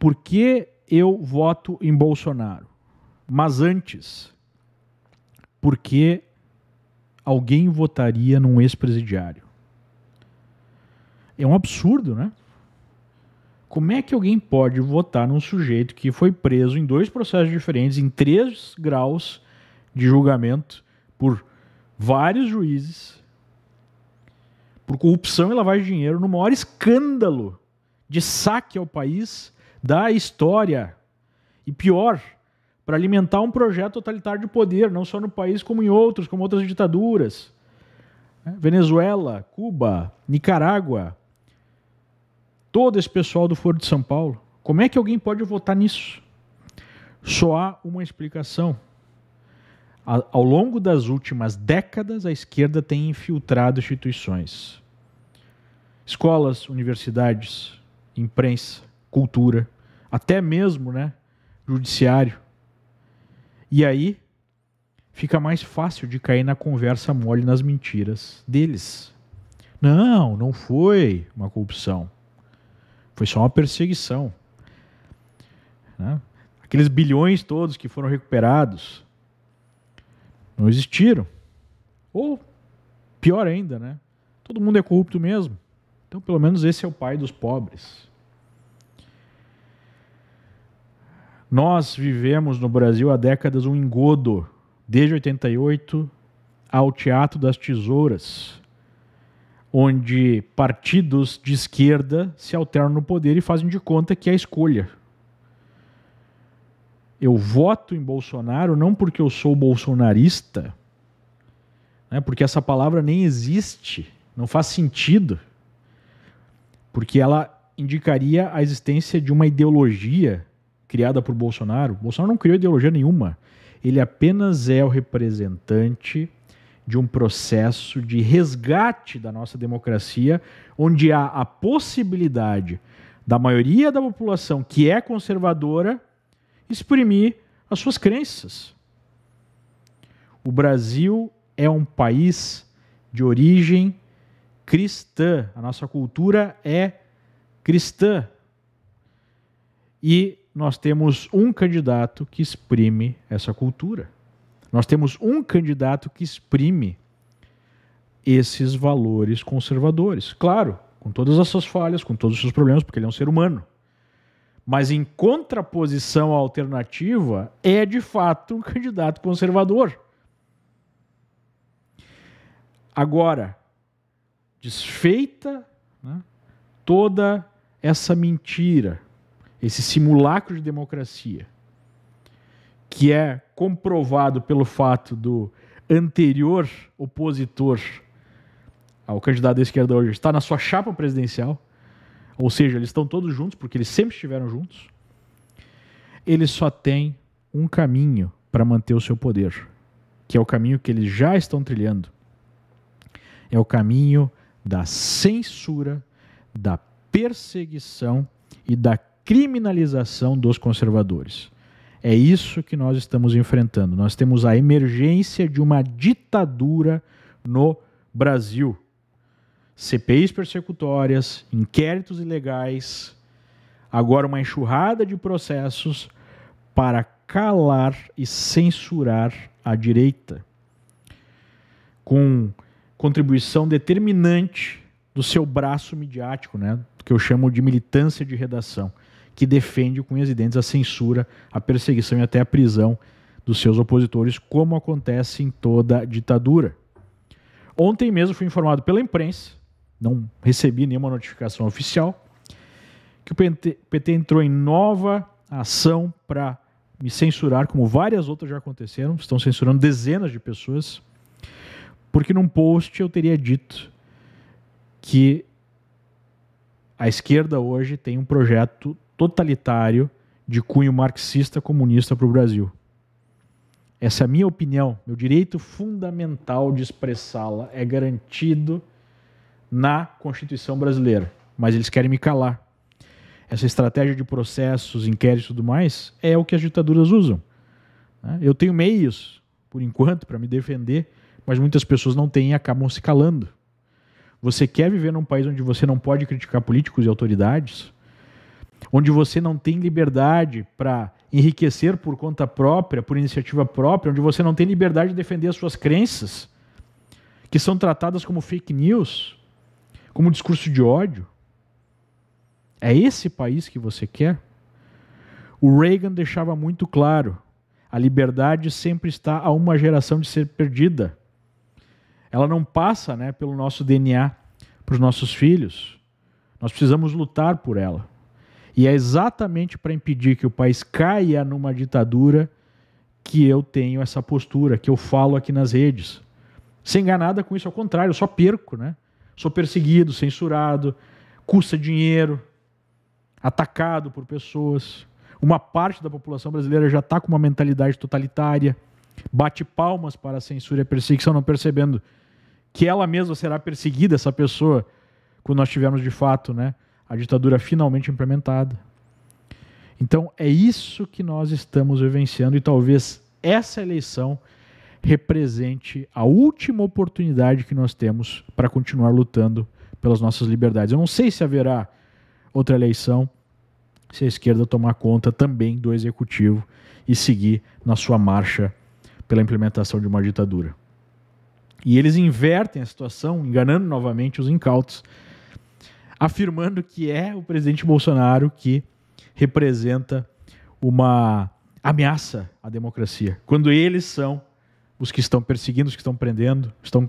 por que eu voto em Bolsonaro? Mas antes, por que alguém votaria num ex-presidiário? É um absurdo, né? Como é que alguém pode votar num sujeito que foi preso em dois processos diferentes, em três graus de julgamento, por vários juízes, por corrupção e lavagem de dinheiro, no maior escândalo de saque ao país da história? E pior, para alimentar um projeto totalitário de poder, não só no país, como em outros, como outras ditaduras. Venezuela, Cuba, Nicarágua, todo esse pessoal do Foro de São Paulo. Como é que alguém pode votar nisso? Só há uma explicação. Ao longo das últimas décadas, a esquerda tem infiltrado instituições. Escolas, universidades, imprensa, cultura, até mesmo né, judiciário. E aí fica mais fácil de cair na conversa mole nas mentiras deles. Não, não foi uma corrupção. Foi só uma perseguição. Né? Aqueles bilhões todos que foram recuperados não existiram. Ou, pior ainda, né? Todo mundo é corrupto mesmo. Então, pelo menos esse é o pai dos pobres. Nós vivemos no Brasil há décadas um engodo, desde 88 ao Teatro das Tesouras, onde partidos de esquerda se alternam no poder e fazem de conta que é a escolha. Eu voto em Bolsonaro não porque eu sou bolsonarista, né, porque essa palavra nem existe, não faz sentido, porque ela indicaria a existência de uma ideologia criada por Bolsonaro. Bolsonaro não criou ideologia nenhuma. Ele apenas é o representante de um processo de resgate da nossa democracia, onde há a possibilidade da maioria da população que é conservadora exprimir as suas crenças. O Brasil é um país de origem cristã, a nossa cultura é cristã. E nós temos um candidato que exprime essa cultura. Nós temos um candidato que exprime esses valores conservadores. Claro, com todas as suas falhas, com todos os seus problemas, porque ele é um ser humano. Mas em contraposição à alternativa, é de fato um candidato conservador. Agora, desfeita né, toda essa mentira, esse simulacro de democracia, que é comprovado pelo fato do anterior opositor ao candidato da esquerda hoje estar na sua chapa presidencial, ou seja, eles estão todos juntos porque eles sempre estiveram juntos. Eles só têm um caminho para manter o seu poder, que é o caminho que eles já estão trilhando. É o caminho da censura, da perseguição e da criminalização dos conservadores. É isso que nós estamos enfrentando. Nós temos a emergência de uma ditadura no Brasil. CPIs persecutórias, inquéritos ilegais, agora uma enxurrada de processos para calar e censurar a direita, com contribuição determinante do seu braço midiático, né, que eu chamo de militância de redação que defende com unhas e dentes a censura, a perseguição e até a prisão dos seus opositores, como acontece em toda ditadura. Ontem mesmo fui informado pela imprensa, não recebi nenhuma notificação oficial, que o PT, PT entrou em nova ação para me censurar, como várias outras já aconteceram, estão censurando dezenas de pessoas, porque num post eu teria dito que a esquerda hoje tem um projeto totalitário de cunho marxista comunista para o Brasil. Essa é a minha opinião. Meu direito fundamental de expressá-la é garantido na Constituição brasileira, mas eles querem me calar. Essa estratégia de processos, inquéritos e tudo mais é o que as ditaduras usam. Né? Eu tenho meios, por enquanto, para me defender, mas muitas pessoas não têm e acabam se calando. Você quer viver num país onde você não pode criticar políticos e autoridades? Onde você não tem liberdade para enriquecer por conta própria, por iniciativa própria, onde você não tem liberdade de defender as suas crenças, que são tratadas como fake news, como discurso de ódio. É esse país que você quer? O Reagan deixava muito claro: a liberdade sempre está a uma geração de ser perdida. Ela não passa né, pelo nosso DNA para os nossos filhos. Nós precisamos lutar por ela. E é exatamente para impedir que o país caia numa ditadura que eu tenho essa postura, que eu falo aqui nas redes. Sem enganada com isso, ao contrário, eu só perco, né? Sou perseguido, censurado, custa dinheiro, atacado por pessoas. Uma parte da população brasileira já está com uma mentalidade totalitária, bate palmas para a censura e a perseguição, não percebendo que ela mesma será perseguida, essa pessoa, quando nós tivermos de fato né, a ditadura finalmente implementada. Então é isso que nós estamos vivenciando e talvez essa eleição represente a última oportunidade que nós temos para continuar lutando pelas nossas liberdades. Eu não sei se haverá outra eleição se a esquerda tomar conta também do executivo e seguir na sua marcha pela implementação de uma ditadura. E eles invertem a situação, enganando novamente os incautos, afirmando que é o presidente Bolsonaro que representa uma ameaça à democracia, quando eles são os que estão perseguindo, os que estão prendendo, estão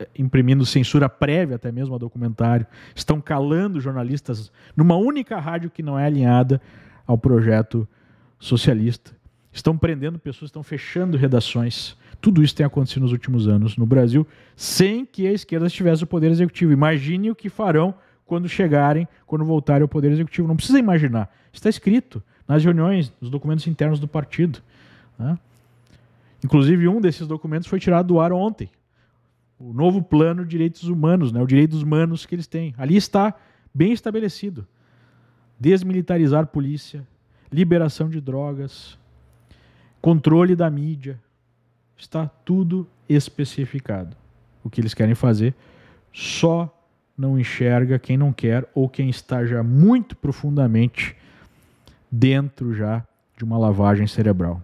eh, imprimindo censura prévia até mesmo a documentário, estão calando jornalistas numa única rádio que não é alinhada ao projeto socialista, estão prendendo pessoas, estão fechando redações, tudo isso tem acontecido nos últimos anos no Brasil, sem que a esquerda tivesse o poder executivo. Imagine o que farão quando chegarem, quando voltarem ao poder executivo. Não precisa imaginar. Está escrito nas reuniões, nos documentos internos do partido. Né? Inclusive, um desses documentos foi tirado do ar ontem. O novo plano de direitos humanos, né? o direito dos humanos que eles têm. Ali está bem estabelecido. Desmilitarizar polícia, liberação de drogas, controle da mídia, está tudo especificado. O que eles querem fazer só não enxerga quem não quer ou quem está já muito profundamente dentro já de uma lavagem cerebral.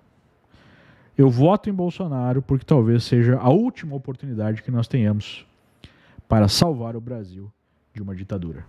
Eu voto em Bolsonaro porque talvez seja a última oportunidade que nós tenhamos para salvar o Brasil de uma ditadura.